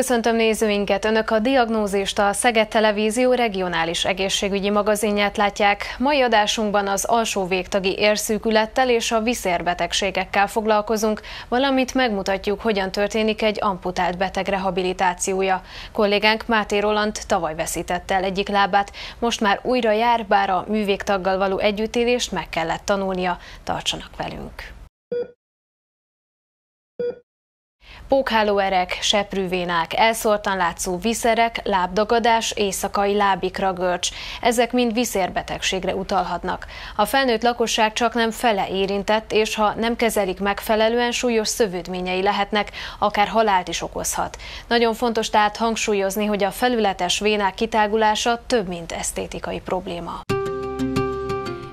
Köszöntöm nézőinket! Önök a Diagnózist, a Szeged Televízió regionális egészségügyi magazinját látják. Mai adásunkban az alsó végtagi érszűkülettel és a viszérbetegségekkel foglalkozunk, valamint megmutatjuk, hogyan történik egy amputált beteg rehabilitációja. Kollégánk Máté Roland tavaly veszítette el egyik lábát, most már újra jár, bár a művégtaggal való együttélést meg kellett tanulnia. Tartsanak velünk! Pókhálóerek, seprűvénák, elszórtan látszó viszerek, lábdagadás, éjszakai lábikra görcs. Ezek mind viszérbetegségre utalhatnak. A felnőtt lakosság csak nem fele érintett, és ha nem kezelik megfelelően, súlyos szövődményei lehetnek, akár halált is okozhat. Nagyon fontos tehát hangsúlyozni, hogy a felületes vénák kitágulása több, mint esztétikai probléma.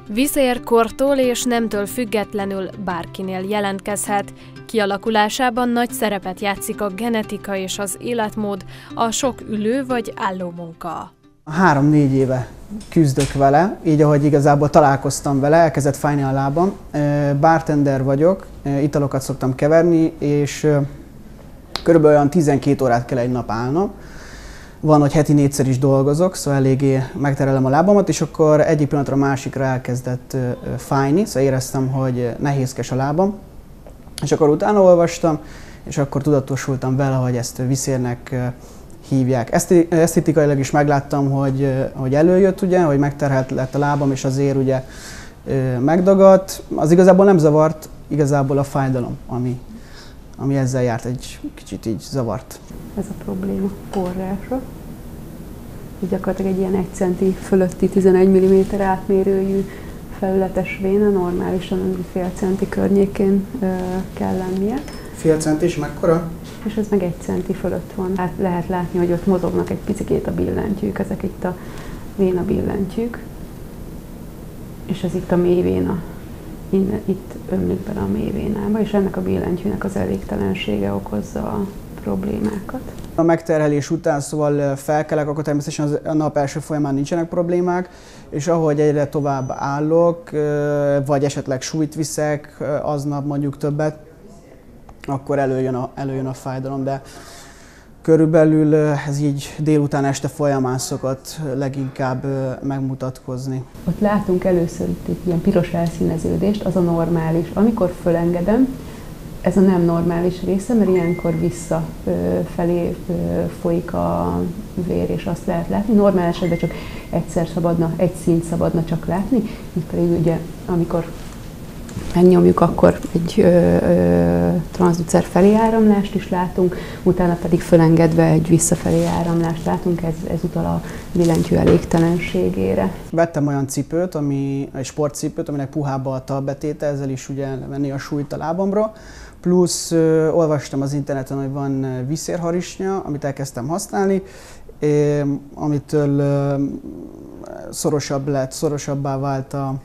Viszérkortól és nemtől függetlenül bárkinél jelentkezhet. Kialakulásában nagy szerepet játszik a genetika és az életmód, a sok ülő vagy álló munka. Három-négy éve küzdök vele, így ahogy igazából találkoztam vele, elkezdett fájni a lábam. Bartender vagyok, italokat szoktam keverni, és körülbelül olyan 12 órát kell egy nap állnom. Van, hogy heti négyszer is dolgozok, szóval eléggé megterelem a lábamat, és akkor egyik pillanatra a másikra elkezdett fájni, szóval éreztem, hogy nehézkes a lábam. És akkor utána olvastam, és akkor tudatosultam vele, hogy ezt viszérnek hívják. Esztétikailag is megláttam, hogy, hogy előjött, ugye, hogy megterhelt lett a lábam, és azért ugye megdagadt. Az igazából nem zavart, igazából a fájdalom, ami, ami ezzel járt, egy kicsit így zavart. Ez a probléma forrása. Így gyakorlatilag egy ilyen 1 centi fölötti 11 mm átmérőjű felületes véna normálisan fél centi környékén kell lennie. Fél centi is mekkora? És ez meg egy centi fölött van. Hát lehet látni, hogy ott mozognak egy picit a billentyűk, ezek itt a véna billentyűk. És ez itt a mélyvéna. Innen, itt ömlik bele a mélyvénába, és ennek a billentyűnek az elégtelensége okozza a problémákat. A megterhelés után szóval felkelek, akkor természetesen a nap első folyamán nincsenek problémák, és ahogy egyre tovább állok, vagy esetleg súlyt viszek, aznap mondjuk többet, akkor előjön a, előjön a fájdalom, de körülbelül ez így délután este folyamán szokott leginkább megmutatkozni. Ott látunk először itt egy ilyen piros elszíneződést, az a normális. Amikor fölengedem, ez a nem normális része, mert ilyenkor visszafelé folyik a vér, és azt lehet látni. Normál esetben csak egyszer szabadna, egy szint szabadna csak látni, itt pedig ugye, amikor megnyomjuk, akkor egy ö, ö, transducer felé áramlást is látunk, utána pedig fölengedve egy visszafelé áramlást látunk, ez, ez utal a billentyű elégtelenségére. Vettem olyan cipőt, ami, egy sportcipőt, aminek puhába a talbetéte, ezzel is ugye venni a súlyt a lábamra, Plusz ö, olvastam az interneten, hogy van viszérharisnya, amit elkezdtem használni, é, amitől ö, szorosabb lett, szorosabbá vált a,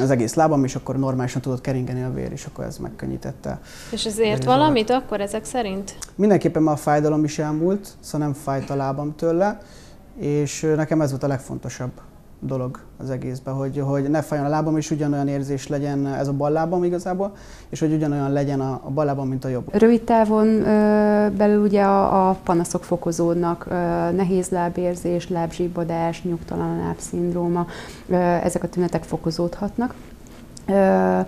az egész lábam, és akkor normálisan tudott keringeni a vér, és akkor ez megkönnyítette. És ezért valamit akkor ezek szerint? Mindenképpen a fájdalom is elmúlt, szóval nem fájt a lábam tőle, és nekem ez volt a legfontosabb dolog az egészben, hogy, hogy ne fájjon a lábam, és ugyanolyan érzés legyen ez a bal lábam igazából, és hogy ugyanolyan legyen a, a bal lábam, mint a jobb. Rövid távon ö, belül ugye a, a panaszok fokozódnak, ö, nehéz lábérzés, lábzsíbadás, nyugtalan lábszindróma, ö, ezek a tünetek fokozódhatnak. Ö,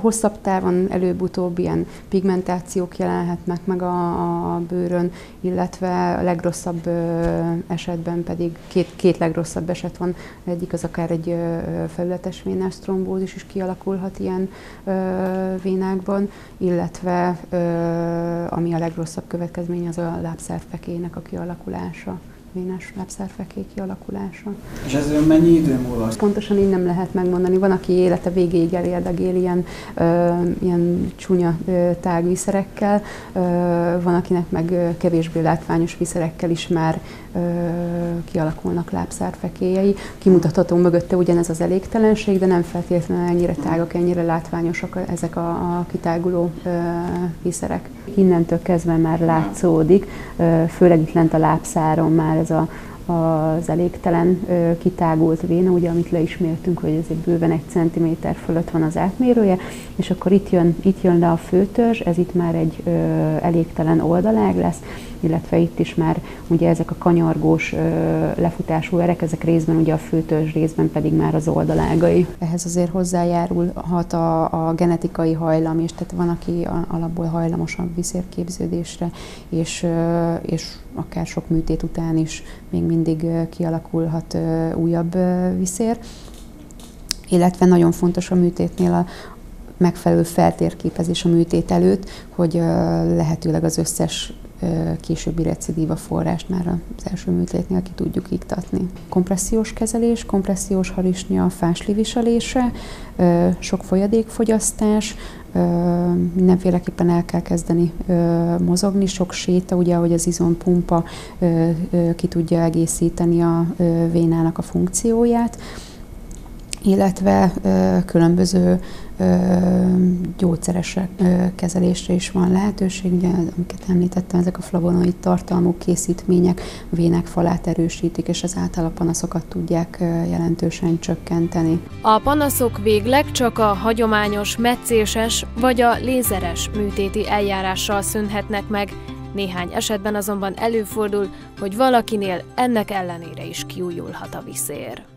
hosszabb távon előbb-utóbb ilyen pigmentációk jelenhetnek meg a, a bőrön, illetve a legrosszabb esetben pedig két, két legrosszabb eset van, egyik az akár egy felületes vénás trombózis is kialakulhat ilyen vénákban, illetve ami a legrosszabb következmény az a lábszerfekének a kialakulása vénás lábszárfekély kialakulása. És ez mennyi idő múlva? Pontosan így nem lehet megmondani. Van, aki élete végéig elérdegél ilyen, ö, ilyen csúnya ö, tágviszerekkel, ö, van, akinek meg ö, kevésbé látványos viszerekkel is már kialakulnak lábszárfekélyei. Kimutatható mögötte ugyanez az elégtelenség, de nem feltétlenül ennyire tágak, ennyire látványosak ezek a, a kitáguló ö, viszerek. Innentől kezdve már látszódik, ö, főleg itt lent a lábszáron már ez a, az elégtelen kitágult véna, ugye, amit le is mértünk, hogy ez egy bőven egy centiméter fölött van az átmérője, és akkor itt jön, itt jön le a főtörzs, ez itt már egy elégtelen oldalág lesz, illetve itt is már ugye ezek a kanyargós lefutású erek, ezek részben ugye a főtörzs, részben pedig már az oldalágai. Ehhez azért hozzájárulhat a, a genetikai hajlam is, tehát van, aki alapból hajlamosabb viszérképződésre, és, és akár sok műtét után is még mindig kialakulhat újabb viszér. Illetve nagyon fontos a műtétnél a, megfelelő feltérképezés a műtét előtt, hogy lehetőleg az összes későbbi recidíva forrást már az első műtétnél ki tudjuk iktatni. Kompressziós kezelés, kompressziós harisnya, fásli viselése, sok folyadékfogyasztás, mindenféleképpen el kell kezdeni mozogni, sok séta, ugye, hogy az izonpumpa ki tudja egészíteni a vénának a funkcióját, illetve különböző gyógyszeres kezelésre is van lehetőség, ugye, amiket említettem, ezek a flavonoid tartalmú készítmények vének falát erősítik, és az által a panaszokat tudják jelentősen csökkenteni. A panaszok végleg csak a hagyományos meccéses vagy a lézeres műtéti eljárással szűnhetnek meg, néhány esetben azonban előfordul, hogy valakinél ennek ellenére is kiújulhat a viszér.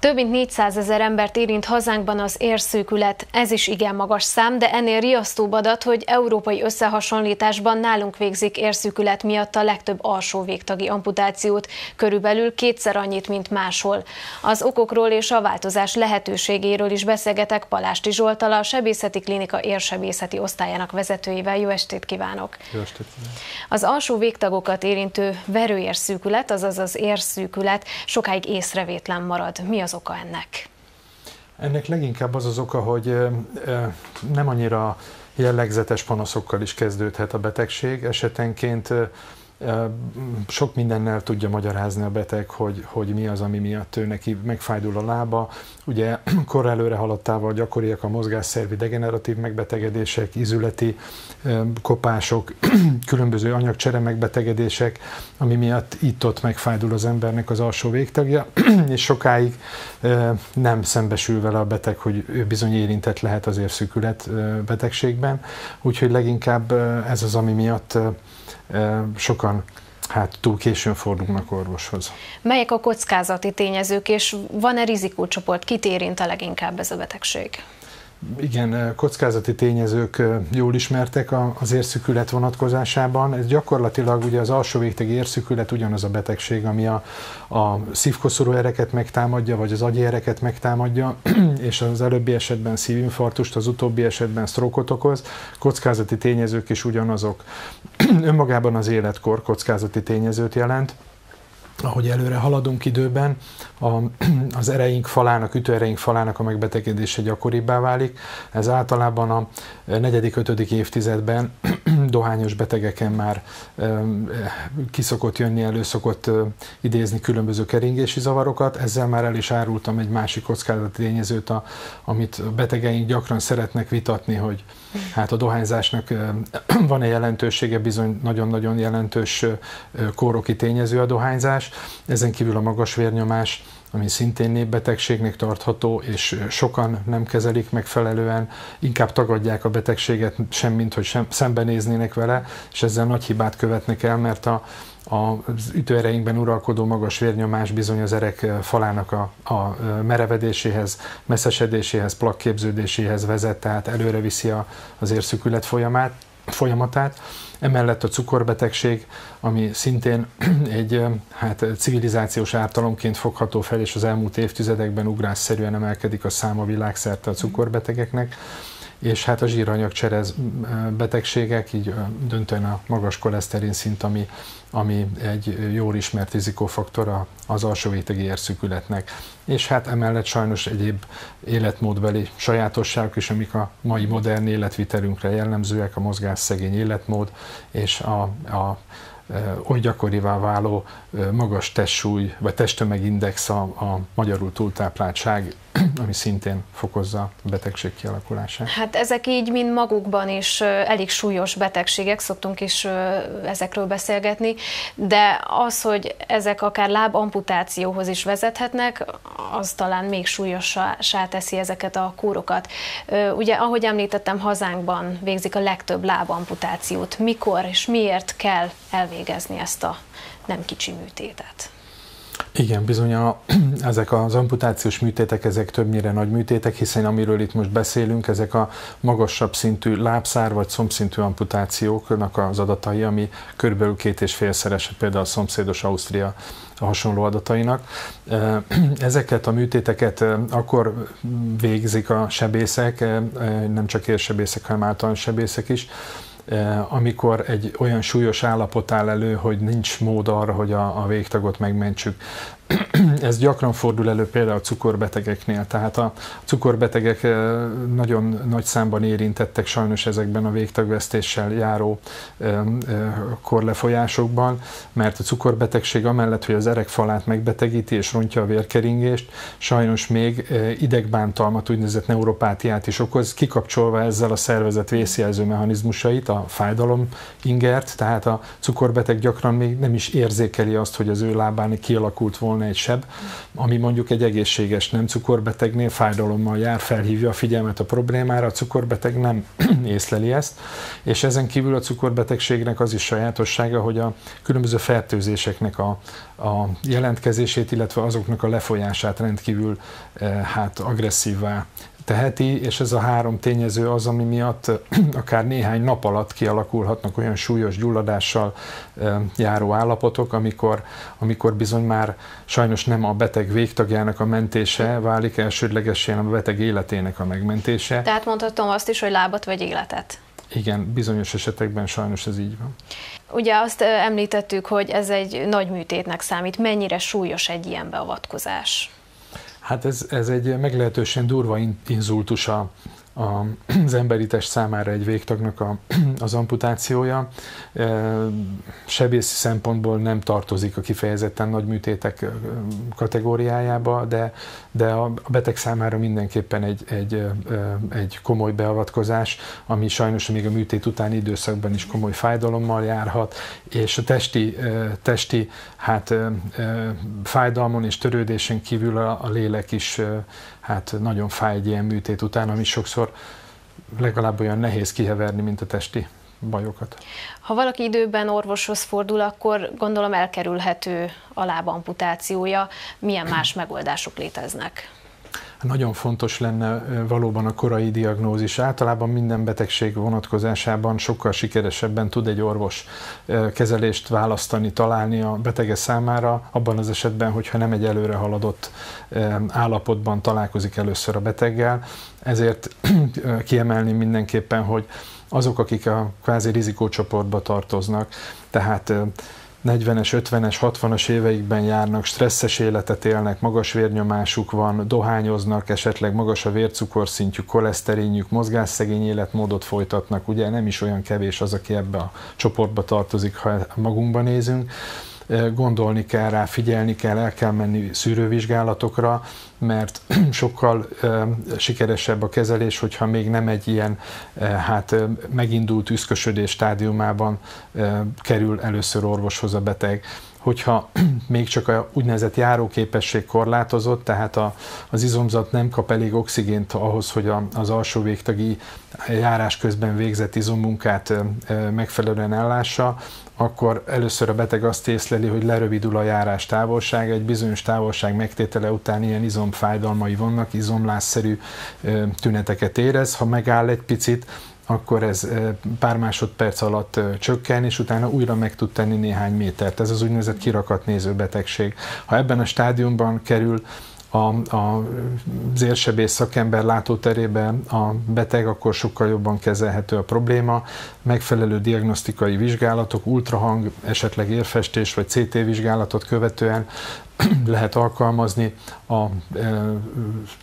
Több mint 400 ezer embert érint hazánkban az érszűkület. Ez is igen magas szám, de ennél riasztóbb adat, hogy európai összehasonlításban nálunk végzik érszűkület miatt a legtöbb alsó végtagi amputációt, körülbelül kétszer annyit, mint máshol. Az okokról és a változás lehetőségéről is beszélgetek Palásti Zsoltal, a Sebészeti Klinika érsebészeti osztályának vezetőjével. Jó estét kívánok! Jó estét kívánok! Az alsó végtagokat érintő verőérszűkület, azaz az érszűkület sokáig észrevétlen marad. Mi az az oka ennek? Ennek leginkább az az oka, hogy nem annyira jellegzetes panaszokkal is kezdődhet a betegség. Esetenként sok mindennel tudja magyarázni a beteg, hogy, hogy mi az, ami miatt ő neki megfájdul a lába. Ugye kor előre haladtával gyakoriak a mozgásszervi degeneratív megbetegedések, izületi kopások, különböző anyagcsere megbetegedések, ami miatt itt-ott megfájdul az embernek az alsó végtagja, és sokáig nem szembesül vele a beteg, hogy ő bizony érintett lehet az érszűkület betegségben. Úgyhogy leginkább ez az, ami miatt sokan hát túl későn fordulnak orvoshoz. Melyek a kockázati tényezők, és van-e rizikócsoport, kit érint a leginkább ez a betegség? Igen, kockázati tényezők jól ismertek az érszükület vonatkozásában. Ez gyakorlatilag ugye az alsó végtegi érszükület ugyanaz a betegség, ami a, a szívkoszorú ereket megtámadja, vagy az agyi ereket megtámadja, és az előbbi esetben szívinfarktust, az utóbbi esetben sztrókot okoz. Kockázati tényezők is ugyanazok. Önmagában az életkor kockázati tényezőt jelent ahogy előre haladunk időben, a, az ereink falának, ütőereink falának a megbetegedése gyakoribbá válik. Ez általában a negyedik, ötödik évtizedben dohányos betegeken már kiszokott jönni, elő szokott idézni különböző keringési zavarokat. Ezzel már el is árultam egy másik kockázati tényezőt, a, amit a betegeink gyakran szeretnek vitatni, hogy hát a dohányzásnak van-e jelentősége, bizony nagyon-nagyon jelentős kóroki tényező a dohányzás. Ezen kívül a magas vérnyomás, ami szintén népbetegségnek tartható, és sokan nem kezelik megfelelően, inkább tagadják a betegséget, semmint, hogy sem, szembenéznének vele, és ezzel nagy hibát követnek el, mert a, az ütőereinkben uralkodó magas vérnyomás bizony az erek falának a, a merevedéséhez, messzesedéséhez, plakképződéséhez vezet, tehát előre viszi a, az érszükület folyamát, folyamatát. Emellett a cukorbetegség, ami szintén egy hát, civilizációs ártalomként fogható fel, és az elmúlt évtizedekben ugrásszerűen emelkedik a száma világszerte a cukorbetegeknek és hát a zsíranyagcserez betegségek, így döntően a magas koleszterin szint, ami, ami egy jól ismert rizikófaktor az alsó rétegi érszükületnek. És hát emellett sajnos egyéb életmódbeli sajátosságok is, amik a mai modern életvitelünkre jellemzőek, a mozgásszegény életmód és a, a oly gyakorivá váló magas testsúly vagy testtömegindex a, a magyarul túltápláltság, ami szintén fokozza a betegség kialakulását. Hát ezek így mind magukban is elég súlyos betegségek, szoktunk is ezekről beszélgetni, de az, hogy ezek akár lábamputációhoz is vezethetnek, az talán még súlyossá teszi ezeket a kórokat. Ugye, ahogy említettem, hazánkban végzik a legtöbb lábamputációt. Mikor és miért kell elvégezni ezt a nem kicsi műtétet? Igen, bizony a, ezek az amputációs műtétek, ezek többnyire nagy műtétek, hiszen amiről itt most beszélünk, ezek a magasabb szintű lábszár vagy szombszintű amputációknak az adatai, ami körülbelül két és félszerese például a szomszédos Ausztria a hasonló adatainak. Ezeket a műtéteket akkor végzik a sebészek, nem csak érsebészek, hanem általános sebészek is, amikor egy olyan súlyos állapot áll elő, hogy nincs mód arra, hogy a, a végtagot megmentsük. Ez gyakran fordul elő például a cukorbetegeknél, tehát a cukorbetegek eh, nagyon nagy számban érintettek sajnos ezekben a végtagvesztéssel járó eh, eh, korlefolyásokban, mert a cukorbetegség amellett, hogy az erekfalát megbetegíti és rontja a vérkeringést, sajnos még idegbántalmat, úgynevezett neuropátiát is okoz, kikapcsolva ezzel a szervezet vészjelző mechanizmusait, a fájdalom ingert, tehát a cukorbeteg gyakran még nem is érzékeli azt, hogy az ő lábán kialakult volna egy seb, ami mondjuk egy egészséges nem cukorbetegnél fájdalommal jár, felhívja a figyelmet a problémára, a cukorbeteg nem észleli ezt, és ezen kívül a cukorbetegségnek az is sajátossága, hogy a különböző fertőzéseknek a, a jelentkezését, illetve azoknak a lefolyását rendkívül eh, hát agresszívvá teheti, és ez a három tényező az, ami miatt akár néhány nap alatt kialakulhatnak olyan súlyos gyulladással járó állapotok, amikor, amikor bizony már sajnos nem a beteg végtagjának a mentése válik elsődlegesen a beteg életének a megmentése. Tehát mondhatom azt is, hogy lábat vagy életet. Igen, bizonyos esetekben sajnos ez így van. Ugye azt említettük, hogy ez egy nagy műtétnek számít. Mennyire súlyos egy ilyen beavatkozás? Hát ez, ez egy meglehetősen durva inzultus az emberi test számára egy végtagnak a, az amputációja. Sebészi szempontból nem tartozik a kifejezetten nagy műtétek kategóriájába, de, de a beteg számára mindenképpen egy, egy, egy komoly beavatkozás, ami sajnos még a műtét utáni időszakban is komoly fájdalommal járhat, és a testi, testi hát, fájdalmon és törődésen kívül a, a lélek is hát nagyon fáj egy ilyen műtét után, ami sokszor legalább olyan nehéz kiheverni, mint a testi bajokat. Ha valaki időben orvoshoz fordul, akkor gondolom elkerülhető a lábamputációja. Milyen más megoldások léteznek? Nagyon fontos lenne valóban a korai diagnózis. Általában minden betegség vonatkozásában sokkal sikeresebben tud egy orvos kezelést választani, találni a betege számára, abban az esetben, hogyha nem egy előre haladott állapotban találkozik először a beteggel. Ezért kiemelni mindenképpen, hogy azok, akik a kvázi rizikócsoportba tartoznak, tehát 40-es, 50-es, 60-as éveikben járnak, stresszes életet élnek, magas vérnyomásuk van, dohányoznak, esetleg magas a vércukorszintjük, koleszterinjük, mozgásszegény életmódot folytatnak, ugye nem is olyan kevés az, aki ebbe a csoportba tartozik, ha magunkba nézünk. Gondolni kell rá, figyelni kell, el kell menni szűrővizsgálatokra, mert sokkal sikeresebb a kezelés, hogyha még nem egy ilyen hát megindult üszkösödés stádiumában kerül először orvoshoz a beteg. Hogyha még csak a úgynevezett járóképesség korlátozott, tehát a, az izomzat nem kap elég oxigént ahhoz, hogy a, az alsó végtagi járás közben végzett izommunkát megfelelően ellássa, akkor először a beteg azt észleli, hogy lerövidül a járás távolság, egy bizonyos távolság megtétele után ilyen izomfájdalmai vannak, izomlásszerű tüneteket érez, ha megáll egy picit, akkor ez pár másodperc alatt csökken, és utána újra meg tud tenni néhány métert. Ez az úgynevezett kirakatnéző betegség. Ha ebben a stádiumban kerül a, a, az szakember látóterében a beteg, akkor sokkal jobban kezelhető a probléma. Megfelelő diagnosztikai vizsgálatok, ultrahang, esetleg érfestés vagy CT vizsgálatot követően lehet alkalmazni a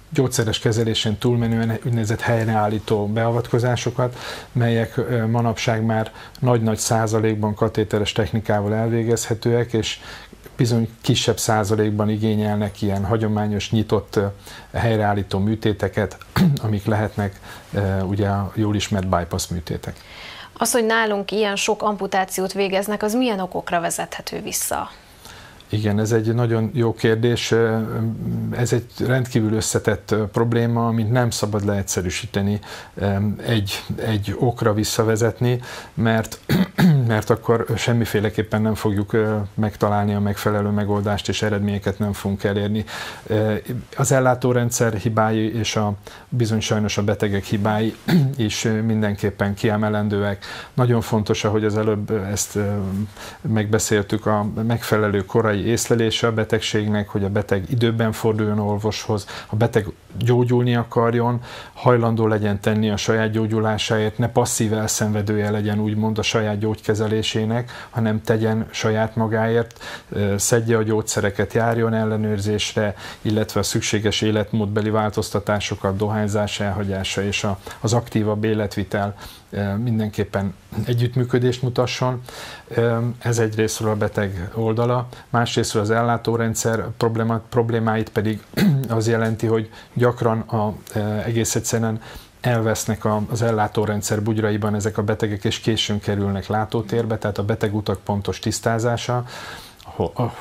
gyógyszeres kezelésen túlmenően úgynevezett helyreállító beavatkozásokat, melyek manapság már nagy-nagy százalékban katéteres technikával elvégezhetőek, és bizony kisebb százalékban igényelnek ilyen hagyományos, nyitott helyreállító műtéteket, amik lehetnek ugye a jól ismert bypass műtétek. Az, hogy nálunk ilyen sok amputációt végeznek, az milyen okokra vezethető vissza? Igen, ez egy nagyon jó kérdés. Ez egy rendkívül összetett probléma, amit nem szabad leegyszerűsíteni, egy, egy okra visszavezetni, mert, mert akkor semmiféleképpen nem fogjuk megtalálni a megfelelő megoldást, és eredményeket nem fogunk elérni. Az ellátórendszer hibái és a bizony sajnos a betegek hibái is mindenképpen kiemelendőek. Nagyon fontos, ahogy az előbb ezt megbeszéltük, a megfelelő korai korai észlelése a betegségnek, hogy a beteg időben forduljon orvoshoz, a beteg gyógyulni akarjon, hajlandó legyen tenni a saját gyógyulásáért, ne passzív elszenvedője legyen úgymond a saját gyógykezelésének, hanem tegyen saját magáért, szedje a gyógyszereket, járjon ellenőrzésre, illetve a szükséges életmódbeli változtatásokat, dohányzás elhagyása és az aktívabb életvitel mindenképpen együttműködést mutasson. Ez egyrésztről a beteg oldala, másrésztről az ellátórendszer problémáit pedig az jelenti, hogy gyakran a, egész egyszerűen elvesznek az ellátórendszer bugyraiban ezek a betegek, és későn kerülnek látótérbe, tehát a betegutak pontos tisztázása,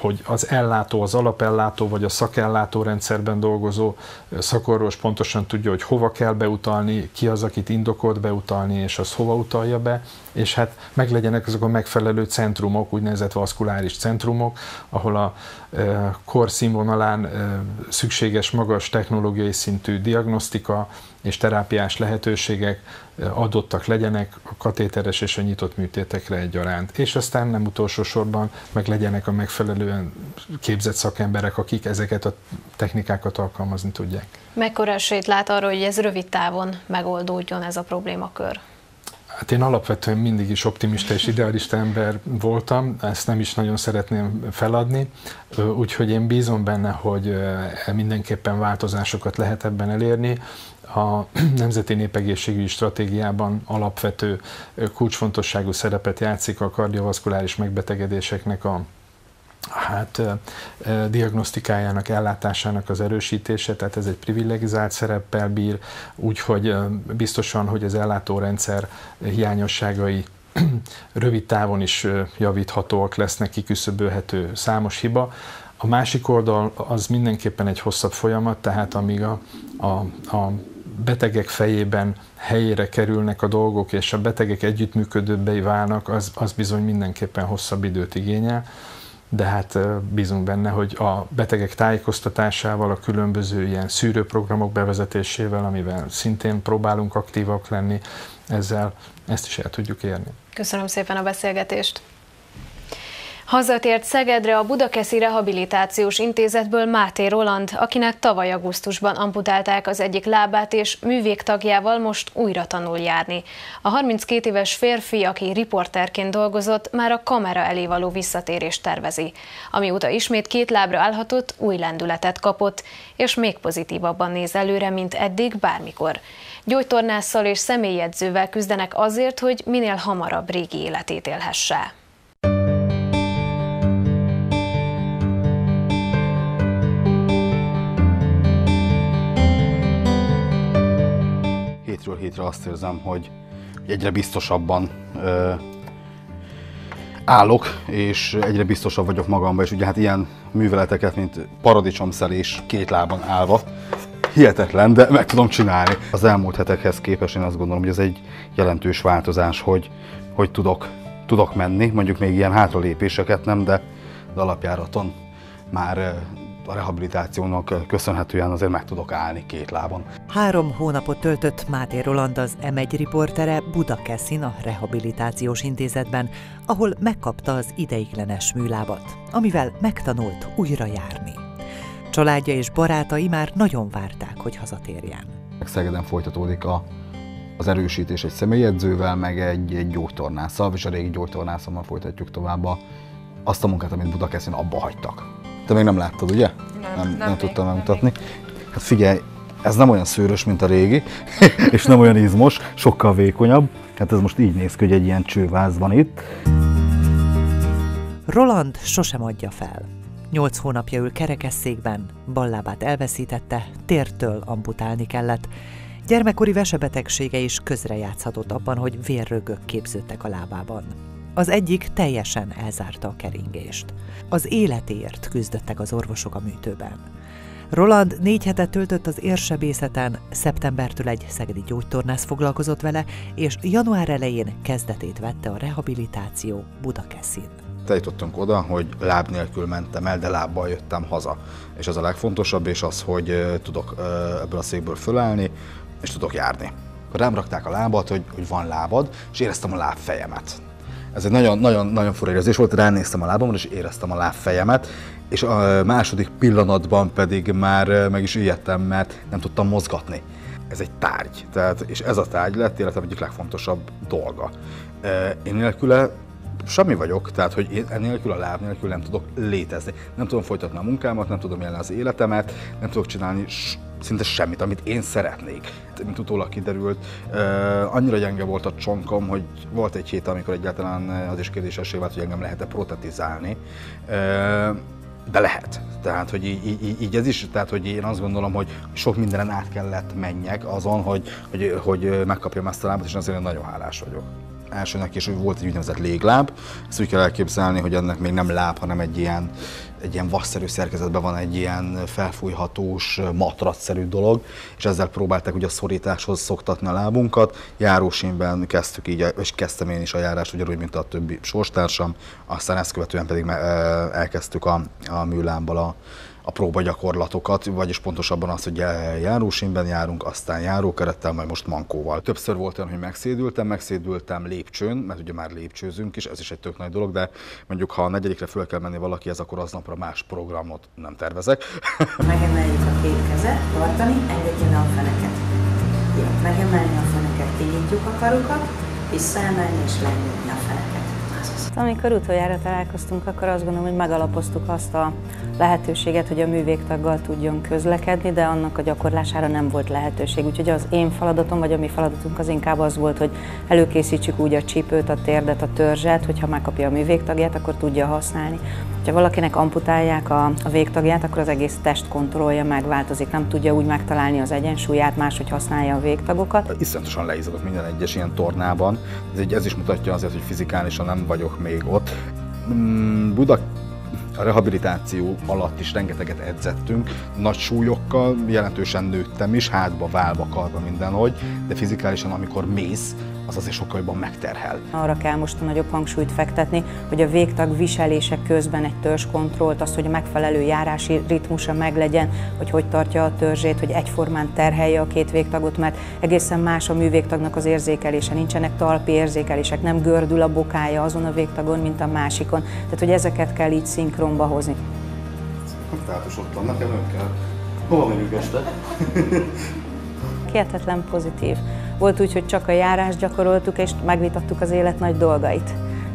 hogy az ellátó, az alapellátó vagy a szakellátó rendszerben dolgozó szakorvos pontosan tudja, hogy hova kell beutalni, ki az, akit indokolt beutalni, és az hova utalja be, és hát meglegyenek azok a megfelelő centrumok, úgynevezett vaszkuláris centrumok, ahol a kor színvonalán szükséges magas technológiai szintű diagnosztika és terápiás lehetőségek adottak legyenek a katéteres és a nyitott műtétekre egyaránt. És aztán nem utolsó sorban meg legyenek a megfelelően képzett szakemberek, akik ezeket a technikákat alkalmazni tudják. Mekkora esélyt lát arra, hogy ez rövid távon megoldódjon ez a problémakör? Hát én alapvetően mindig is optimista és idealista ember voltam, ezt nem is nagyon szeretném feladni, úgyhogy én bízom benne, hogy mindenképpen változásokat lehet ebben elérni. A Nemzeti Népegészségügyi Stratégiában alapvető kulcsfontosságú szerepet játszik a kardiovaszkuláris megbetegedéseknek a hát diagnosztikájának, ellátásának az erősítése, tehát ez egy privilegizált szereppel bír, úgyhogy biztosan, hogy az ellátórendszer hiányosságai rövid távon is javíthatóak lesznek, kiküszöbölhető számos hiba. A másik oldal az mindenképpen egy hosszabb folyamat, tehát amíg a, a, a betegek fejében helyére kerülnek a dolgok, és a betegek együttműködőbbé válnak, az, az bizony mindenképpen hosszabb időt igényel de hát bízunk benne, hogy a betegek tájékoztatásával, a különböző ilyen szűrőprogramok bevezetésével, amivel szintén próbálunk aktívak lenni, ezzel ezt is el tudjuk érni. Köszönöm szépen a beszélgetést! Hazatért Szegedre a Budakeszi Rehabilitációs Intézetből Máté Roland, akinek tavaly augusztusban amputálták az egyik lábát, és művégtagjával most újra tanul járni. A 32 éves férfi, aki riporterként dolgozott, már a kamera elé való visszatérést tervezi. Amióta ismét két lábra állhatott, új lendületet kapott, és még pozitívabban néz előre, mint eddig bármikor. Gyógytornásszal és személyedzővel küzdenek azért, hogy minél hamarabb régi életét élhesse. Azt érzem, hogy egyre biztosabban ö, állok, és egyre biztosabb vagyok magamban, és ugye hát ilyen műveleteket, mint paradicsomszelés két lábon állva, hihetetlen, de meg tudom csinálni. Az elmúlt hetekhez képest én azt gondolom, hogy ez egy jelentős változás, hogy, hogy tudok, tudok menni, mondjuk még ilyen hátralépéseket nem, de az alapjáraton már a rehabilitációnak köszönhetően azért meg tudok állni két lábon. Három hónapot töltött Máté Roland az M1 riportere Budakeszin a Rehabilitációs Intézetben, ahol megkapta az ideiglenes műlábat, amivel megtanult újra járni. Családja és barátai már nagyon várták, hogy hazatérjen. Szegeden folytatódik a, az erősítés egy személyedzővel, meg egy, egy gyógytornásszal, és a régi gyógytornászommal folytatjuk tovább a, azt a munkát, amit Budakeszin abba hagytak. Te még nem láttad, ugye? Nem, nem, nem, nem tudtam megmutatni. Hát figyelj, ez nem olyan szőrös, mint a régi, és nem olyan izmos, sokkal vékonyabb. Hát ez most így néz ki, hogy egy ilyen csőváz van itt. Roland sosem adja fel. Nyolc hónapja ül kerekesszékben, ballábát elveszítette, tértől amputálni kellett. Gyermekkori vesebetegsége is közrejátszhatott abban, hogy vérrögök képződtek a lábában. Az egyik teljesen elzárta a keringést. Az életéért küzdöttek az orvosok a műtőben. Roland négy hetet töltött az érsebészeten, szeptembertől egy szegedi gyógytornász foglalkozott vele, és január elején kezdetét vette a rehabilitáció Budakeszin. Eljutottunk oda, hogy láb nélkül mentem el, de lábbal jöttem haza. És az a legfontosabb, és az, hogy tudok ebből a székből fölállni, és tudok járni. Rám rakták a lábat, hogy, hogy van lábad, és éreztem a lábfejemet. Ez egy nagyon, nagyon, nagyon fura érzés volt, ránéztem a lábamra, és éreztem a lábfejemet, és a második pillanatban pedig már meg is ijedtem, mert nem tudtam mozgatni. Ez egy tárgy, tehát, és ez a tárgy lett életem egyik legfontosabb dolga. Én nélküle semmi vagyok, tehát hogy én nélkül a láb nélkül nem tudok létezni. Nem tudom folytatni a munkámat, nem tudom élni az életemet, nem tudok csinálni szinte semmit, amit én szeretnék. Mint utólag kiderült, annyira gyenge volt a csonkom, hogy volt egy hét, amikor egyáltalán az is kérdésessé vált, hogy engem lehet-e protetizálni de lehet. Tehát, hogy így, így, így, ez is, tehát, hogy én azt gondolom, hogy sok mindenen át kellett menjek azon, hogy, hogy, hogy megkapjam ezt a lábat, és azért nagyon hálás vagyok. Elsőnek hogy volt egy úgynevezett légláb, ezt úgy kell elképzelni, hogy ennek még nem láb, hanem egy ilyen egy ilyen vasszerű szerkezetben van egy ilyen felfújhatós, matracszerű dolog, és ezzel próbálták ugye a szorításhoz szoktatni a lábunkat. Járósínben kezdtük így, és kezdtem én is a járást, ugyanúgy, mint a többi sorstársam, aztán ezt követően pedig elkezdtük a, a műlámból a, a próbagyakorlatokat, vagyis pontosabban az, hogy járósínben járunk, aztán járókerettel, majd most mankóval. Többször volt olyan, hogy megszédültem, megszédültem lépcsőn, mert ugye már lépcsőzünk is, ez is egy tök nagy dolog, de mondjuk ha a negyedikre föl kell menni valaki, ez akkor aznapra más programot nem tervezek. Megemeljük a két kezet, tartani, engedjen a feneket. Jó, megemelni a feneket, kinyitjuk a karokat, visszaemelni és lenyitni a feneket. Amikor utoljára találkoztunk, akkor azt gondolom, hogy megalapoztuk azt a lehetőséget, hogy a művégtaggal tudjon közlekedni, de annak a gyakorlására nem volt lehetőség. Úgyhogy az én feladatom, vagy a mi feladatunk az inkább az volt, hogy előkészítsük úgy a csípőt, a térdet, a törzset, hogyha megkapja a művégtagját, akkor tudja használni. Ha valakinek amputálják a, a végtagját, akkor az egész test kontrollja megváltozik, nem tudja úgy megtalálni az egyensúlyát, máshogy használja a végtagokat. Iszonyatosan leizadok minden egyes ilyen tornában. Ez, ez is mutatja azért, hogy fizikálisan nem vagyok még ott. Mm, Buda a rehabilitáció alatt is rengeteget edzettünk, nagy súlyokkal, jelentősen nőttem is, hátba, válba, karba, mindenhogy, de fizikálisan, amikor mész, az azért sokkal jobban megterhel. Arra kell most a nagyobb hangsúlyt fektetni, hogy a végtag viselése közben egy törzskontrollt, az, hogy a megfelelő járási ritmusa meglegyen, hogy hogy tartja a törzsét, hogy egyformán terhelje a két végtagot, mert egészen más a művégtagnak az érzékelése, nincsenek talpi érzékelések, nem gördül a bokája azon a végtagon, mint a másikon. Tehát, hogy ezeket kell így szinkronba hozni. Tehát ott vannak, nekem kell. Hova megyünk este? Hihetetlen pozitív. Volt úgy, hogy csak a járást gyakoroltuk, és megvitattuk az élet nagy dolgait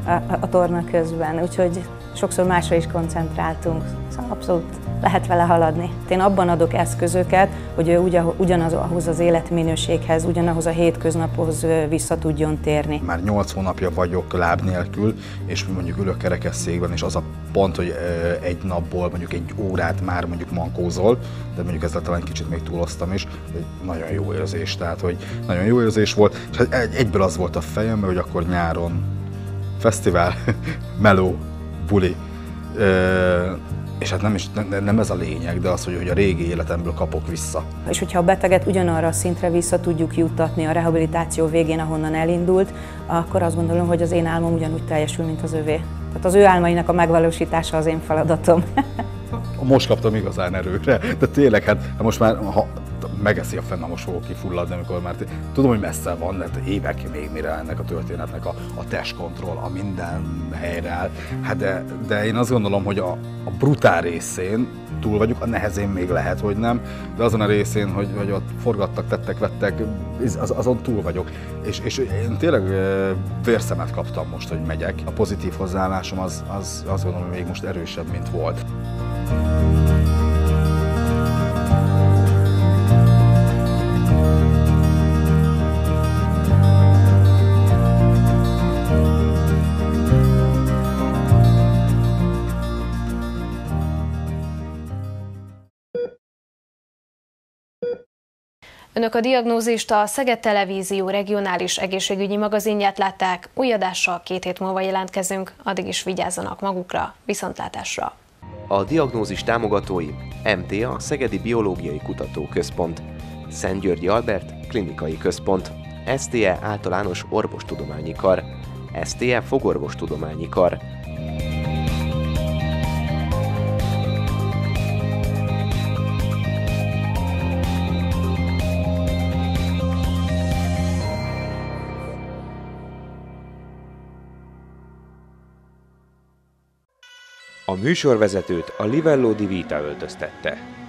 a, a, torna közben, úgyhogy sokszor másra is koncentráltunk. Szóval abszolút lehet vele haladni. Én abban adok eszközöket, hogy ő ugyanaz, ahhoz az életminőséghez, ugyanahoz a hétköznaphoz vissza tudjon térni. Már 8 hónapja vagyok láb nélkül, és mondjuk ülök kerekesszékben, és az a pont, hogy egy napból mondjuk egy órát már mondjuk mankózol, de mondjuk ezzel talán kicsit még túloztam is, egy nagyon jó érzés, tehát hogy nagyon jó érzés volt, és hát egyből az volt a fejemben, hogy akkor nyáron fesztivál, meló, buli, és hát nem, is, nem, nem ez a lényeg, de az, hogy, hogy a régi életemből kapok vissza. És hogyha a beteget ugyanarra a szintre vissza tudjuk juttatni a rehabilitáció végén, ahonnan elindult, akkor azt gondolom, hogy az én álmom ugyanúgy teljesül, mint az övé. Tehát az ő álmainak a megvalósítása az én feladatom. most kaptam igazán erőre, de tényleg, hát most már ha megeszi a fenn, most fogok kifulladni, amikor már tudom, hogy messze van, de évek még mire ennek a történetnek a, a testkontroll, a minden helyre Hát de, de én azt gondolom, hogy a, a brutál részén túl vagyok, a nehezén még lehet, hogy nem, de azon a részén, hogy, hogy ott forgattak, tettek, vettek, az, azon túl vagyok. És, és én tényleg vérszemet kaptam most, hogy megyek. A pozitív hozzáállásom az, az azt gondolom, hogy még most erősebb, mint volt. Önök a diagnózist a Szeged Televízió regionális egészségügyi magazinját látták. Új adással két hét múlva jelentkezünk, addig is vigyázzanak magukra. Viszontlátásra! A diagnózis támogatói MTA Szegedi Biológiai Kutatóközpont, Szent Györgyi Albert Klinikai Központ, STE Általános Orvostudományi Kar, STE Fogorvostudományi Kar, műsorvezetőt a Livello di Vita öltöztette.